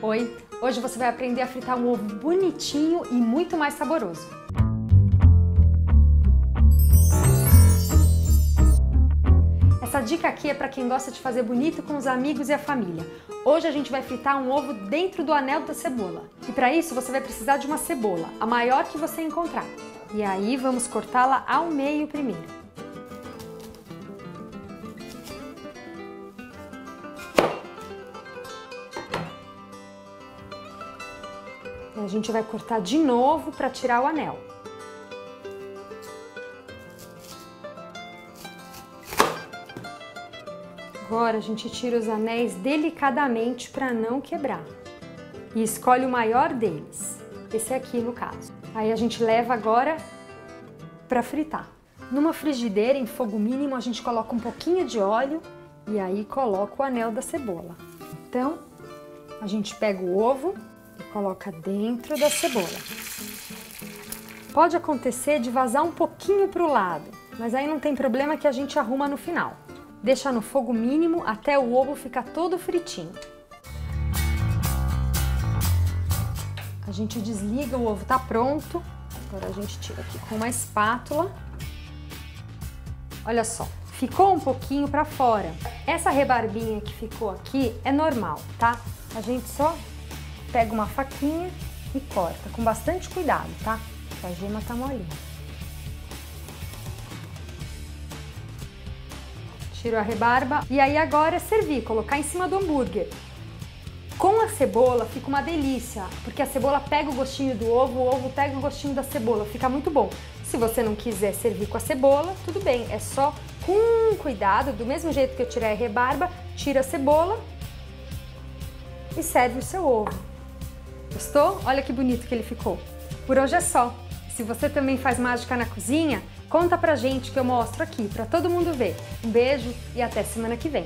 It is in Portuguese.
Oi, hoje você vai aprender a fritar um ovo bonitinho e muito mais saboroso. Essa dica aqui é para quem gosta de fazer bonito com os amigos e a família. Hoje a gente vai fritar um ovo dentro do anel da cebola. E para isso você vai precisar de uma cebola, a maior que você encontrar. E aí vamos cortá-la ao meio primeiro. A gente vai cortar de novo para tirar o anel. Agora a gente tira os anéis delicadamente para não quebrar. E escolhe o maior deles, esse aqui no caso. Aí a gente leva agora para fritar. Numa frigideira em fogo mínimo a gente coloca um pouquinho de óleo e aí coloca o anel da cebola. Então a gente pega o ovo e coloca dentro da cebola. Pode acontecer de vazar um pouquinho para o lado, mas aí não tem problema que a gente arruma no final. Deixa no fogo mínimo até o ovo ficar todo fritinho. A gente desliga, o ovo tá pronto. Agora a gente tira aqui com uma espátula. Olha só, ficou um pouquinho para fora. Essa rebarbinha que ficou aqui é normal, tá? A gente só pega uma faquinha e corta, com bastante cuidado, tá? A gema tá molinha. Tiro a rebarba e aí agora é servir, colocar em cima do hambúrguer. Com a cebola fica uma delícia, porque a cebola pega o gostinho do ovo, o ovo pega o gostinho da cebola, fica muito bom. Se você não quiser servir com a cebola, tudo bem, é só com cuidado, do mesmo jeito que eu tirei a rebarba, tira a cebola e serve o seu ovo. Gostou? Olha que bonito que ele ficou. Por hoje é só. Se você também faz mágica na cozinha, conta pra gente que eu mostro aqui, pra todo mundo ver. Um beijo e até semana que vem.